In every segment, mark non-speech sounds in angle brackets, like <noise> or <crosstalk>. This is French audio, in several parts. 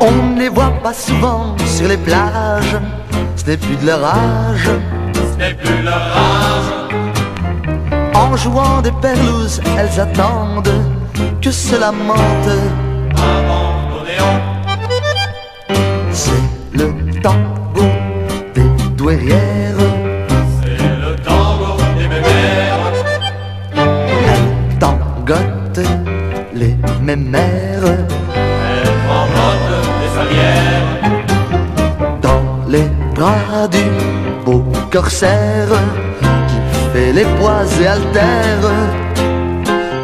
On ne les voit pas souvent sur les plages, ce n'est plus de leur âge. Ce n'est plus leur âge. En jouant des perlouses, elles attendent que cela monte. Abandonnéon. C'est le tango les mémères Elle des salières. dans les bras du beau corsaire qui fait les poids et haltères.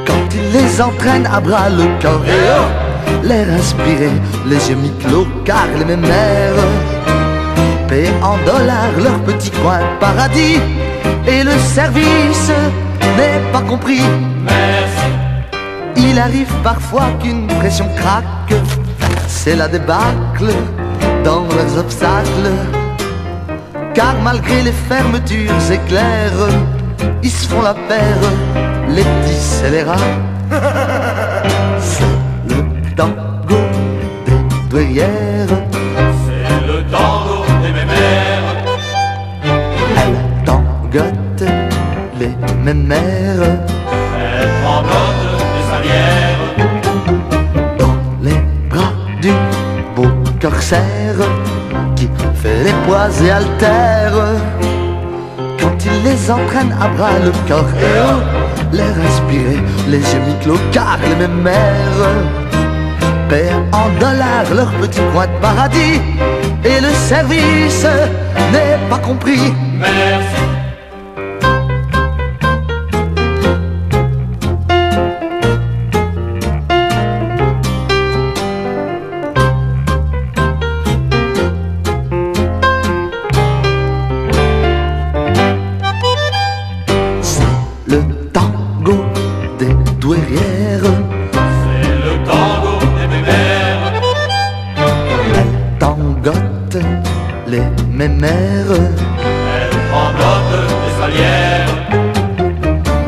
Quand il les entraîne à bras le corps et oh, l'air inspiré, les yeux mi-clos car les mémères paient en dollars leur petit coin de paradis et le service n'est pas compris. Il arrive parfois qu'une pression craque, c'est la débâcle dans leurs obstacles. Car malgré les fermetures éclairs, ils se font la paire, les petits scélérats. <laughs> C'est le tango des douairières, C'est le tango des mémères. elles tangotent les mémères. Elle tremblote qui fait les poids et haltères. Quand il les entraîne à bras le corps et oh, l'air inspiré, les mi-clos car les mêmes mères paient en dollars leur petit coin de paradis et le service n'est pas compris. Le tango des douairières. C'est le tango des mémères. Elle tangote les mémères Elle tremblote des salières.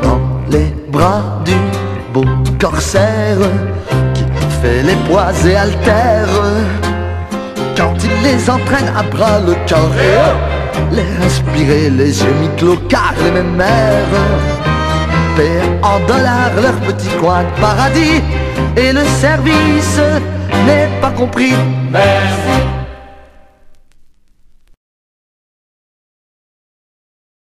dans les bras du beau corsaire qui fait les poids et haltères. Quand il les entraîne à bras le oh, l'air inspiré, les yeux mi-clos car les mémères paient en dollars leur petit coin de paradis et le service n'est pas compris. Merci.